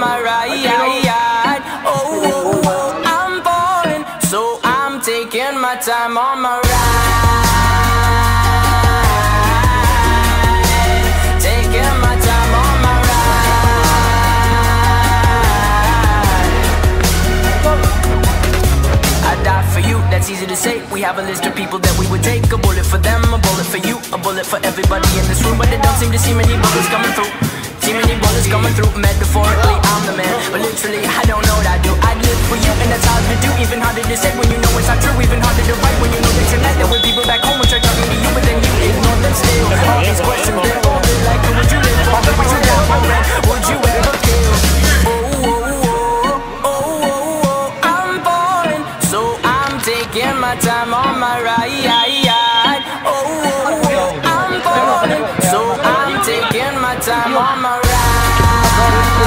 my ride. Oh, oh, oh, I'm falling, so I'm taking my time on my ride. Taking my time on my ride. I die for you, that's easy to say. We have a list of people that we would take. A bullet for them, a bullet for you, a bullet for everybody in this room. But they don't seem to see many bullets coming through. See many bullets coming through, metaphorically. I'm a ride. Oh, oh, oh, I'm falling, so I'm taking my time. on my ride.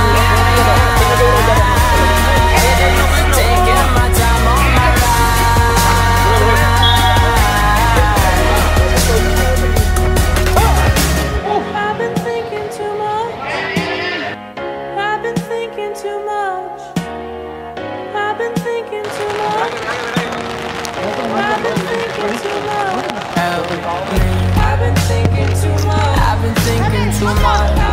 I've been thinking too much. I've been thinking too much.